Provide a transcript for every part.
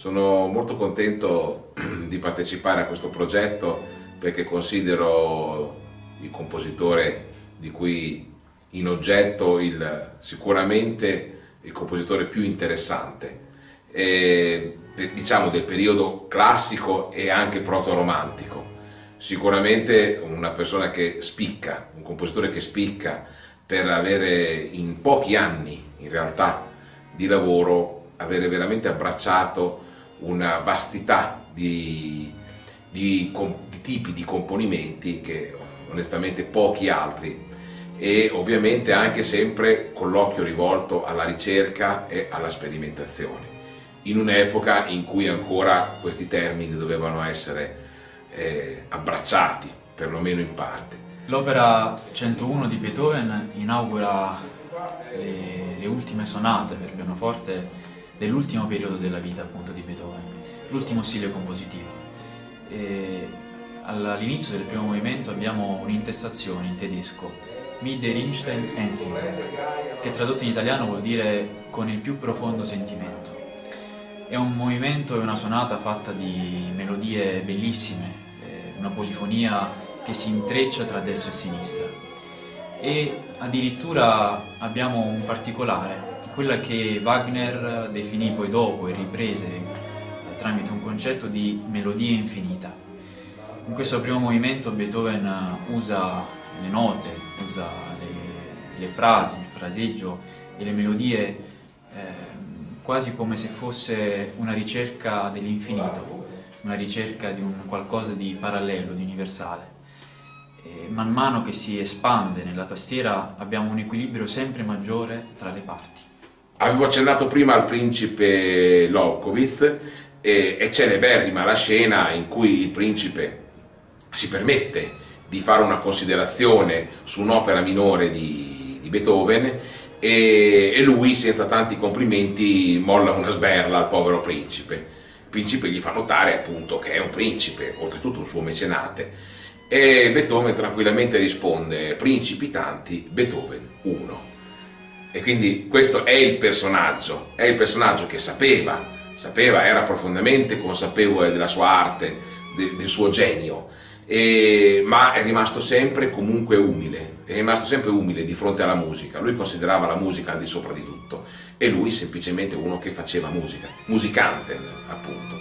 Sono molto contento di partecipare a questo progetto perché considero il compositore di cui in oggetto il, sicuramente il compositore più interessante, eh, diciamo del periodo classico e anche proto-romantico. Sicuramente una persona che spicca, un compositore che spicca per avere in pochi anni in realtà di lavoro, avere veramente abbracciato una vastità di, di, di tipi di componimenti che onestamente pochi altri e ovviamente anche sempre con l'occhio rivolto alla ricerca e alla sperimentazione, in un'epoca in cui ancora questi termini dovevano essere eh, abbracciati, perlomeno in parte. L'opera 101 di Beethoven inaugura le, le ultime sonate per pianoforte dell'ultimo periodo della vita appunto di Beethoven, l'ultimo stile compositivo. all'inizio del primo movimento abbiamo un'intestazione in tedesco, Mit der Einstein Empfindung, che tradotto in italiano vuol dire con il più profondo sentimento. È un movimento e una sonata fatta di melodie bellissime, eh, una polifonia che si intreccia tra destra e sinistra. E addirittura abbiamo un particolare, quella che Wagner definì poi dopo e riprese eh, tramite un concetto di melodia infinita. In questo primo movimento Beethoven usa le note, usa le, le frasi, il fraseggio e le melodie eh, quasi come se fosse una ricerca dell'infinito, una ricerca di un qualcosa di parallelo, di universale. E man mano che si espande nella tastiera abbiamo un equilibrio sempre maggiore tra le parti. Avevo accennato prima al principe Lobkowitz e è celeberrima la scena in cui il principe si permette di fare una considerazione su un'opera minore di, di Beethoven e, e, lui senza tanti complimenti molla una sberla al povero principe. Il principe gli fa notare appunto che è un principe, oltretutto un suo mecenate e Beethoven tranquillamente risponde principi tanti, Beethoven uno. E quindi questo è il personaggio, è il personaggio che sapeva, sapeva, era profondamente consapevole della sua arte, de, del suo genio, e, ma è rimasto sempre comunque umile, è rimasto sempre umile di fronte alla musica, lui considerava la musica al di sopra di tutto e lui semplicemente uno che faceva musica, musicante appunto.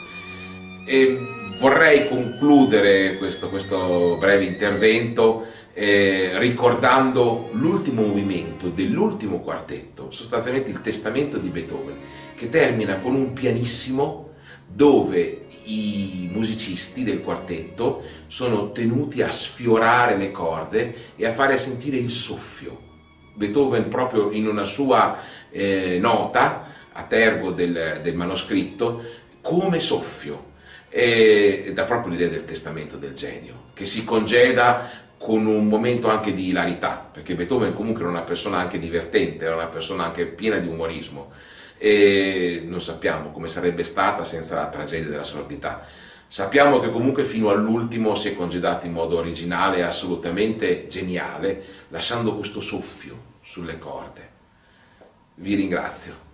E vorrei concludere questo, questo breve intervento eh, ricordando l'ultimo movimento dell'ultimo quartetto, sostanzialmente il testamento di Beethoven, che termina con un pianissimo dove i musicisti del quartetto sono tenuti a sfiorare le corde e a fare sentire il soffio. Beethoven proprio in una sua eh, nota a tergo del, del manoscritto come soffio e dà proprio l'idea del testamento del genio, che si congeda con un momento anche di ilarità, perché Beethoven comunque era una persona anche divertente, era una persona anche piena di umorismo e non sappiamo come sarebbe stata senza la tragedia della sordità. Sappiamo che comunque fino all'ultimo si è congedato in modo originale e assolutamente geniale, lasciando questo soffio sulle corde. Vi ringrazio.